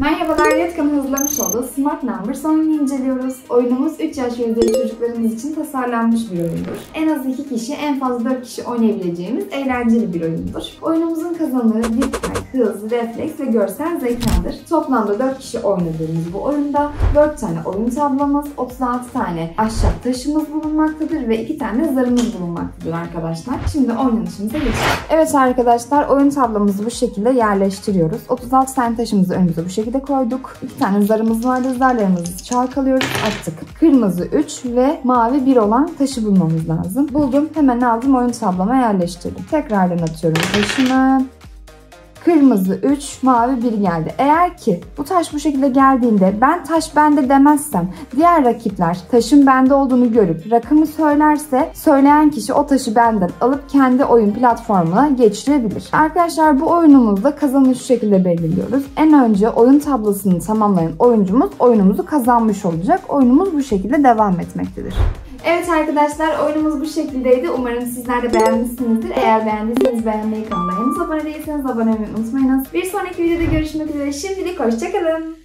Merhabalar, Yetkan'ın hazırlamış olduğu Smart Numbers oyununu inceliyoruz. Oyunumuz 3 yaş ve üzeri çocuklarımız için tasarlanmış bir oyundur. En az 2 kişi, en fazla 4 kişi oynayabileceğimiz eğlenceli bir oyundur. Oyunumuzun kazananı dikkat, hız, refleks ve görsel zekadır. Toplamda 4 kişi oynadığımız bu oyunda 4 tane oyun tablomuz, 36 tane ahşap taşımız bulunmaktadır ve 2 tane zarımız bulunmaktadır arkadaşlar. Şimdi oynanışımıza geçelim. Evet arkadaşlar, oyun tablomuzu bu şekilde yerleştiriyoruz. 36 tane taşımızı önümüze bu şekilde koyduk. 2 tane zarımız vardı. Zarlarımızı çalkalıyoruz. Attık. Kırmızı 3 ve mavi 1 olan taşı bulmamız lazım. Buldum. Hemen aldım oyun tabloma yerleştirdim. Tekrardan atıyorum taşımı. Kırmızı 3, mavi 1 geldi. Eğer ki bu taş bu şekilde geldiğinde ben taş bende demezsem diğer rakipler taşın bende olduğunu görüp rakamı söylerse söyleyen kişi o taşı benden alıp kendi oyun platformuna geçirebilir. Arkadaşlar bu oyunumuzda kazanı şu şekilde belirliyoruz. En önce oyun tablosunu tamamlayan oyuncumuz oyunumuzu kazanmış olacak. Oyunumuz bu şekilde devam etmektedir. Evet arkadaşlar oyunumuz bu şekildeydi. Umarım sizler de beğenmişsinizdir. Eğer beğendiyseniz beğenmeyi, kanala henüz abone değilseniz abone olmayı unutmayınız. Bir sonraki videoda görüşmek üzere. Şimdilik hoşçakalın.